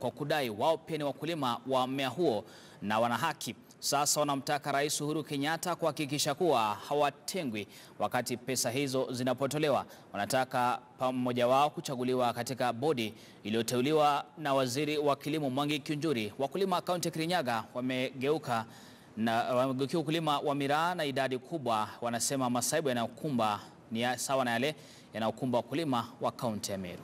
kwa kudai wao pia ni wakulima wa mmea huo na wana haki. Sasa wanamtaka Rais Uhuru Kenyatta kuhakikisha kuwa hawatengwi wakati pesa hizo zinapotolewa. Wanataka mmoja wao kuchaguliwa katika bodi iliyoteuliwa na Waziri wa Kilimo Mwangi Kiunjuri. Wakulima wa kaunti ya Kirinyaga wamegeuka na wamegeukia ukulima wa miraa na idadi kubwa wanasema masaibu yanayokumba ni sawa na yale yanayokumba wakulima wa kaunti ya Meru.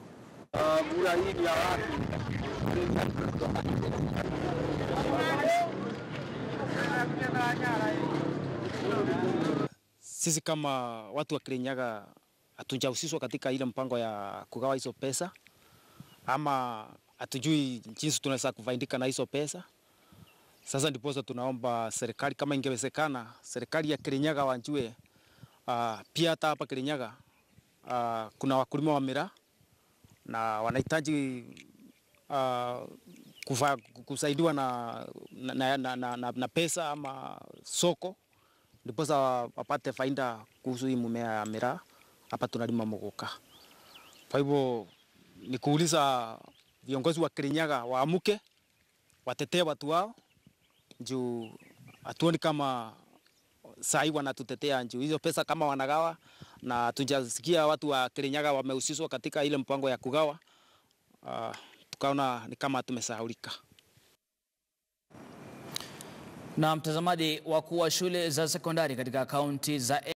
Sisi kama watu wa Kirinyaga hatujahusishwa katika ile mpango ya kugawa hizo pesa, ama hatujui jinsi tunaweza kufaidika na hizo pesa. Sasa ndiposa tunaomba serikali kama ingewezekana, serikali ya Kirinyaga wanjue, uh, pia hata hapa Kirinyaga uh, kuna wakulima wa miraa na wanahitaji uh, kufa, kusaidiwa na, na, na, na, na, na pesa ama soko ndiposa wapate faida kuhusu hii mumea ya miraa hapa tunalima mogoka. Kwa hivyo ni kuuliza viongozi wa Kirinyaga waamuke, watetee watu wao juu hatuoni kama sahi wanatutetea juu hizo pesa kama wanagawa, na tujasikia watu wa Kirinyaga wamehusishwa katika ile mpango ya kugawa. Uh, tukaona ni kama tumesahaulika. Na mtazamaji, wakuu wa shule za sekondari katika kaunti za